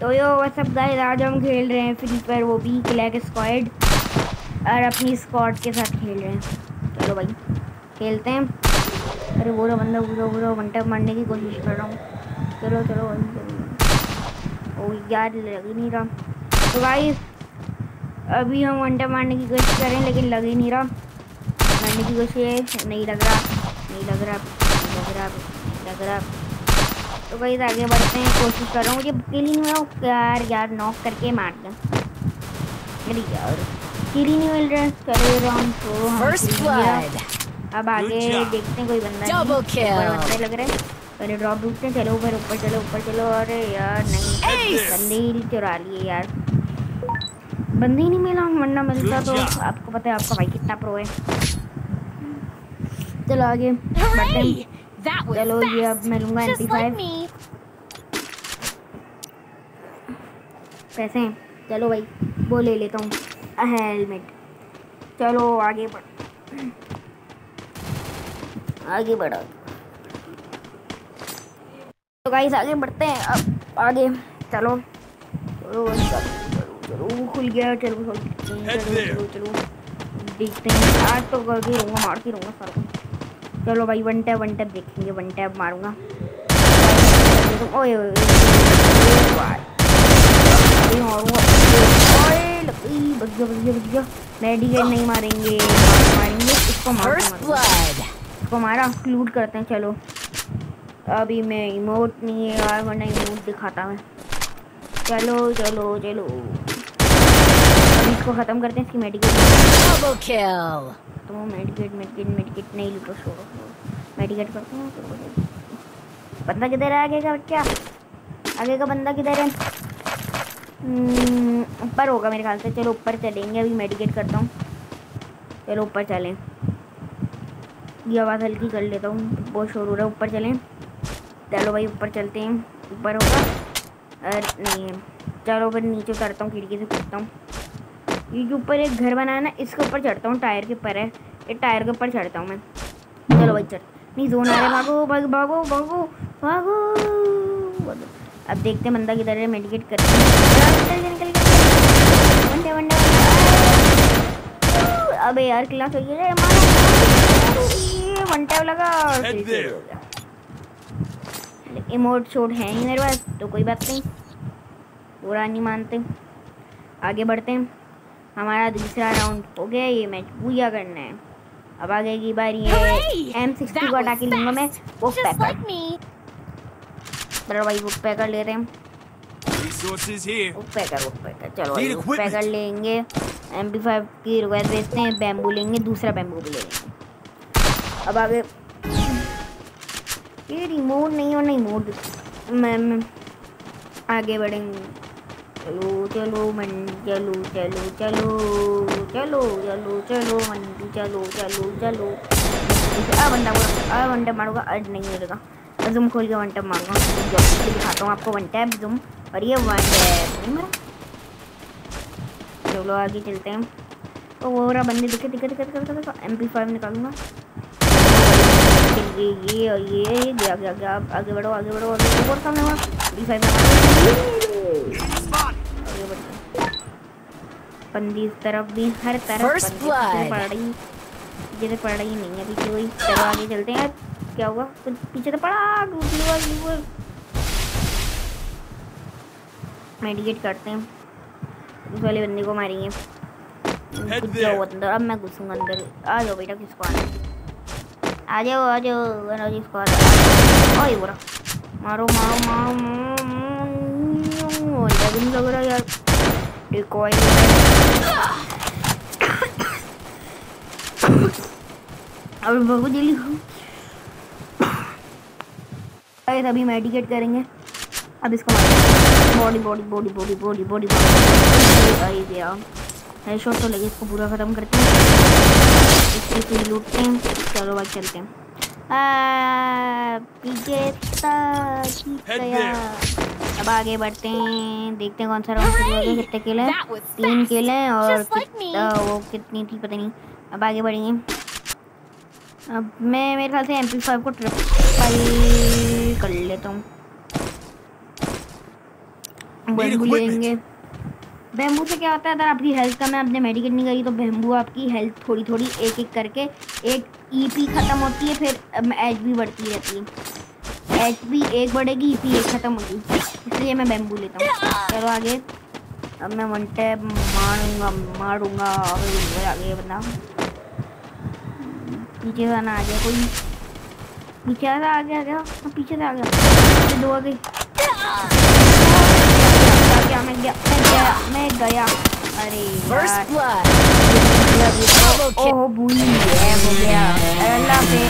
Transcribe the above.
तो यो सब गाइस आज हम खेल रहे हैं फ्री फायर वो भी क्लैक स्क्वाड और अपनी स्क्वाड के साथ खेल रहे हैं। चलो भाई, खेलते हैं। अरे वो बंदा पूरा पूरा वन टैप मारने की कोशिश कर रहा हूँ। चलो चलो भाई ओ यार, लग ही नहीं रहा। तो गाइस अभी हम वन मारने की कोशिश कर रहे हैं, लेकिन लग ही नहीं रहा। मारने की कोशिश, नहीं लग रहा, नहीं लग रहा लग रहा लग रहा। तो कहीं आगे बढ़ते हैं कोशिश कर रहा हूँ मुझे किल ही नहीं मिला यार यार नॉक करके मार दे अरे यार किल ही नहीं मिल रहा चलो राउंड तो अब आगे देखते हैं कोई बंदा नहीं बंदे लग रहे हैं। पहले ड्रॉप ढूंढते हैं चलो ऊपर ऊपर चलो ऊपर चलो अरे यार नहीं बंदे ही चुरा लिए यार। बंदे ही नहीं मिला वरना मिलता तो आपको पता है आपका भाई कितना प्रो है। चलो आगे बढ़ते हैं। चलो ये अब मैं लूँगा एंटी like फाइव पैसे हैं। चलो भाई वो ले लेता हूँ। हेलमेट। चलो आगे बढ़। आगे बढ़ो। तो गाइस आगे बढ़ते हैं। अब आगे। चलो। चलो चलो खुल गया। चलो चलो Head चलो चलो चलो। देखते हैं। आज तो करके रहूँगा मारती रहूँगा सारा चलो भाई वन टैप वन टैप देखेंगे वन टैप मारूँगा। ओए ओए, ओए, ओए, अरे मारूँगा। ओए लगी बच गया बच गया बच गया। मेडिकेट नहीं मारेंगे मारेंगे इसको इसको मारा लूट करते हैं चलो। अभी मैं इमोट नहीं है यार वरना इमोट दिखाता मैं। चलो चलो चलो। अभी इसको ख़त्म करते हैं इसकी मेडिकेट Double kill. तो मेडिकेट मेडिकेट मेडिकेट नहीं लूटो छोड़ो मेडिकेट करते हैं। बंदा किधर है आगे का बच्चा आगे का बंदा किधर है? हम्म, ऊपर होगा मेरे ख्याल से। चलो ऊपर चलेंगे अभी मेडिकेट करता हूँ। चलो ऊपर चलें। ये आवाज़ हल्की कर लेता हूँ बहुत शोर हो रहा है ऊपर चलें। चलो भाई ऊपर चलते हैं। ऊपर होगा। अरे नहीं चलो फिर नीचे करता हूँ खिड़की से कूदता हूँ। ये ऊपर एक घर बनाया ना इसके ऊपर चढ़ता हूँ टायर के ऊपर है। ये टायर के ऊपर चढ़ता हूँ मैं। चलो भाई चढ़ नहीं जोन आ रहा है। भागो भागो भागो भागो भागो। अब देखते हैं बंदा किधर है मेडिकेट हैं। वनडे अबे यार क्लास हो गया। मारो ये वन टैप लगा इमोट शोट है ही मेरे पास तो कोई बात नहीं। पूरा नहीं मानते। आगे बढ़ते हैं। हमारा दूसरा राउंड हो गया ये मैच पूजा करना है। अब आगे की बारी है Hooray! एम सिक्सटी को हटा के लूँगा मैं वो पैकर बड़ा भाई वो पैकर ले रहे हैं. वो पैकर वो पैकर चलो भाई वो पैकर लेंगे। एम पी फाइव की भेजते हैं बैम्बू लेंगे दूसरा बैम्बू भी ले लेंगे। अब आगे। ये रिमोट नहीं और नहीं मोड आगे बढ़ेंगे। चलो चलो मन चलो चलो चलो चलो चलो चलो मंडी चलो चलो चलो आ बंदा आ टैप मारूँगा आज नहीं मिलेगा जूम खोल के वन टैप मारूँगा दिखाता हूँ आपको वन टैप जूम और ये वन टैप मारा चलो आगे चलते हैं तो वो रहा बंदे दिखे दिखे दिखे दिखे दिखे एम पी फाइव निकालूँगा ये ये और ये ये गया गया आगे बढ़ो आगे बढ़ो आगे बढ़ो और सामने वहाँ बी फाइव आगे बंदी इस तरफ़ भी हर तरफ़. पड़ रही पीछे से पड़ रही नहीं है पीछे कोई चलो आगे चलते हैं। क्या हुआ? कुछ पीछे से पड़ा मेडिकेट करते हैं। उस वाले बंदे को मारेंगे. अंदर अब मैं घुसूँगा अंदर। आ जाओ बेटा किसको आना आ जाओ आ जाओ आ जाओ जिसको आना। मारो मारो मारो मारो लगन लग रहा है यार डिकॉय अब बहुत जल्दी गाइस अभी मेडिकेट करेंगे। अब इसको body body body body body body आई गया हेडशॉट तो लगे इसको पूरा ख़त्म करते हैं। इसकी फिर लूटते हैं चलो भाई चलते हैं। आ, अब आगे बढ़ते हैं। देखते हैं कौन सा राउंड शुरू हो गया कितने किल हैं। तीन. किल हैं और. कित- आ, वो कितनी थी पता नहीं। अब आगे बढ़ेंगे। अब मैं मेरे ख्याल से एम पी फाइव को ट्रिपल कर लेता हूँ। बैम्बू लेंगे। बैम्बू से क्या होता है अगर आपकी हेल्थ कम है आपने मेडिकेट नहीं करी तो बैम्बू आपकी हेल्थ थोड़ी थोड़ी एक एक करके एक ईपी खत्म होती है फिर एच भी बढ़ती रहती है। एच पी एक बढ़ेगी ईपी एक खत्म होगी। इसलिए मैं बैम्बू लेता हूँ। चलो आगे। अब मैं वन टैप मारूँगा मारूँगा अबे आगे बंदा पीछे से आना आ गया कोई। पीछे से आ गया क्या हाँ, पीछे से आ गया। दो आ गई। गया मैं गया मैं गया मैं गया। अरे यार. मतलब तो-. ओह भूल गया हो गया। अल्लाह पे।